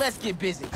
let's get busy.